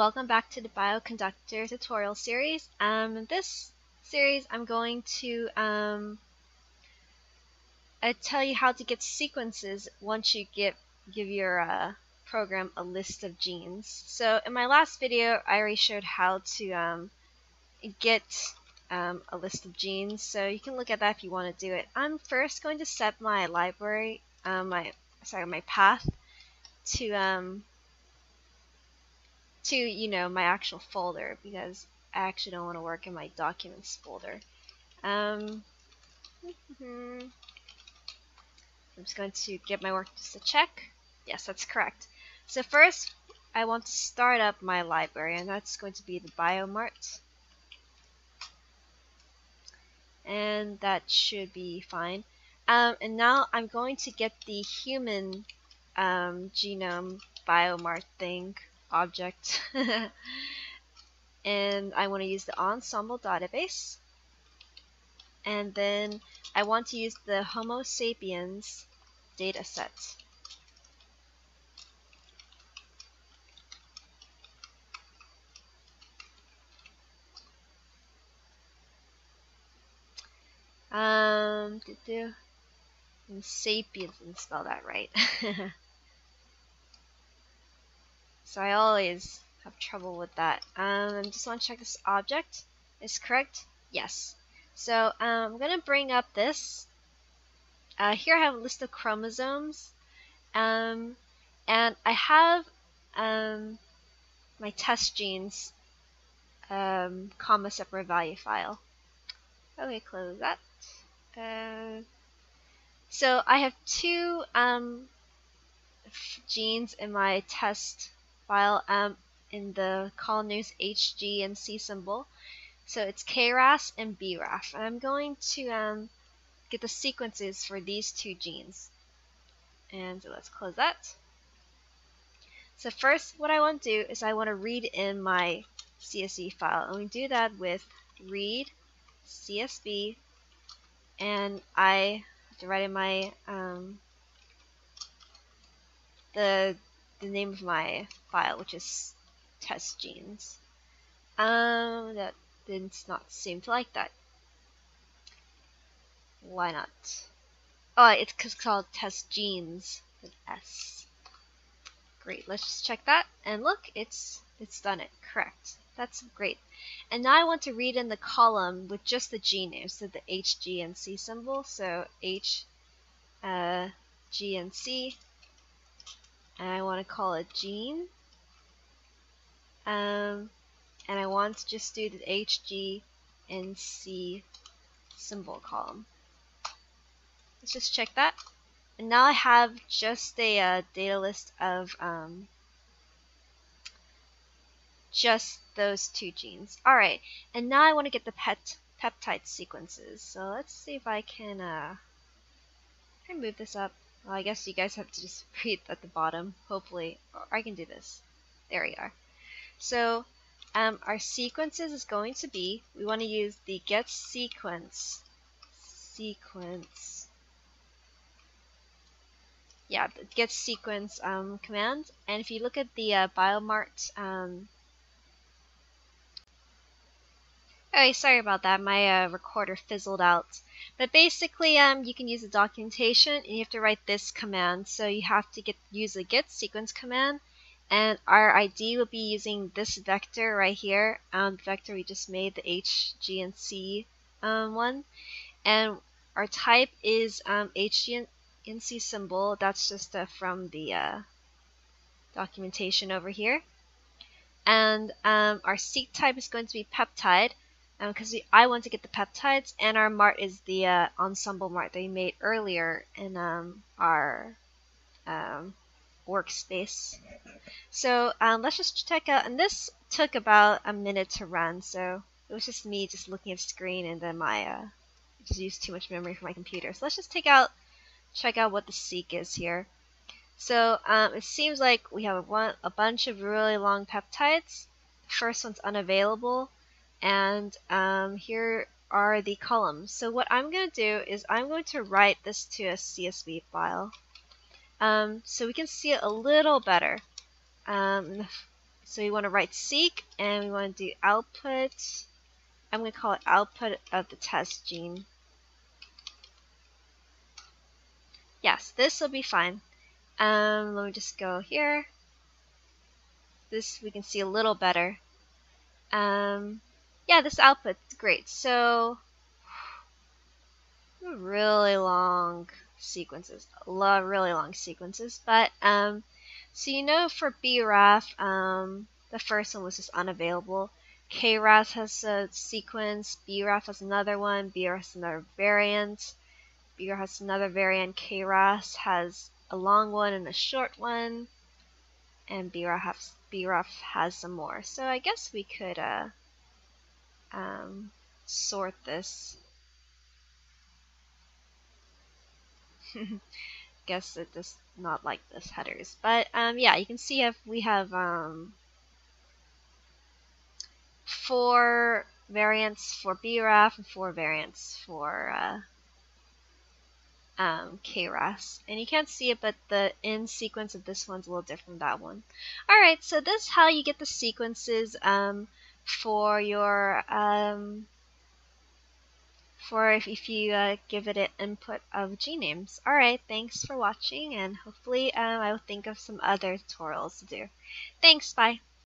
welcome back to the Bioconductor tutorial series. Um, this series I'm going to um, I tell you how to get sequences once you get give your uh, program a list of genes. So in my last video I already showed how to um, get um, a list of genes so you can look at that if you want to do it. I'm first going to set my library, uh, my sorry my path to um, to, you know, my actual folder because I actually don't want to work in my documents folder. Um, I'm just going to get my work just to check. Yes, that's correct. So first, I want to start up my library, and that's going to be the BioMart. And that should be fine. Um, and now I'm going to get the human um, genome BioMart thing object and I want to use the Ensembl database and then I want to use the Homo sapiens dataset. Um, do do. And sapiens, spell that right. So I always have trouble with that. Um, I just want to check this object is correct. Yes. So um, I'm going to bring up this. Uh, here I have a list of chromosomes. Um, and I have um, my test genes um, comma separate value file. Okay, close that. Uh, so I have two um, genes in my test file um, in the call news HGNC symbol. So it's KRAS and BRAF. And I'm going to um, get the sequences for these two genes. And so let's close that. So first what I want to do is I want to read in my CSV file. And we do that with read CSV and I have to write in my um, the the name of my file, which is test genes. Um, that did not seem to like that. Why not? Oh, it's called test genes with S. Great, let's just check that, and look, it's it's done it, correct. That's great. And now I want to read in the column with just the G names, so the H, G, and C symbol. So H, uh, G, and C, and I want to call it gene. Um, and I want to just do the HG and C symbol column. Let's just check that. And now I have just a uh, data list of um, just those two genes. Alright, and now I want to get the pet peptide sequences. So let's see if I can, uh, can move this up? Well, I guess you guys have to just read at the bottom. Hopefully, I can do this. There we are. So um, our sequences is going to be, we want to use the get sequence, sequence, yeah, the get sequence um, command. And if you look at the uh, BioMart, um, oh, sorry about that, my uh, recorder fizzled out. But basically, um, you can use the documentation and you have to write this command. So you have to get use the get sequence command and our ID will be using this vector right here, um, the vector we just made, the H, G, and C um, one. And our type is um, HG and C symbol. That's just uh, from the uh, documentation over here. And um, our seq type is going to be peptide because um, I want to get the peptides, and our mart is the uh, Ensembl mart that we made earlier in um, our um, workspace. So um, let's just check out, and this took about a minute to run, so it was just me just looking at screen, and then my uh, just used too much memory for my computer. So let's just take out, check out what the seq is here. So um, it seems like we have a, one, a bunch of really long peptides. The first one's unavailable and um, here are the columns. So what I'm going to do is I'm going to write this to a CSV file um, so we can see it a little better. Um, So we want to write seq and we want to do output. I'm going to call it output of the test gene. Yes, this will be fine. Um, let me just go here. This we can see a little better. Um, yeah, this output's great. So, really long sequences. Love really long sequences. But, um, so you know for BRAF, um, the first one was just unavailable. KRAS has a sequence, BRAF has another one, BRAF has another variant, BRAF has another variant, KRAS has a long one and a short one, and BRAF has, BRAF has some more. So I guess we could uh, um, sort this. guess it does not like this headers. But um, yeah, you can see if we have um, four variants for BRAF and four variants for uh, um, KRAS. And you can't see it, but the in sequence of this one's a little different from that one. Alright, so this is how you get the sequences um, for your um, for if, if you uh, give it an input of gene names. Alright, thanks for watching and hopefully um, I will think of some other tutorials to do. Thanks, bye!